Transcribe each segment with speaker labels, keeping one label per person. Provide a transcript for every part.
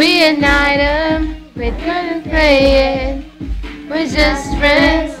Speaker 1: reunite 'em. We're gonna pray it. We're just friends.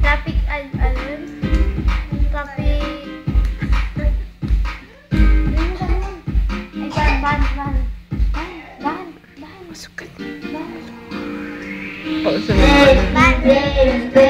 Speaker 1: Traffic al alun. Traffic. Ay, ban, ban, ban. Ban, ban.
Speaker 2: Masukat.
Speaker 1: Ban.
Speaker 2: Pausa na naman.
Speaker 3: Baby,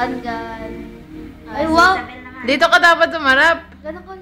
Speaker 1: gun. Gun, gun. Ay, wow!
Speaker 2: Dito ka dapat sumarap.
Speaker 1: Ganun ko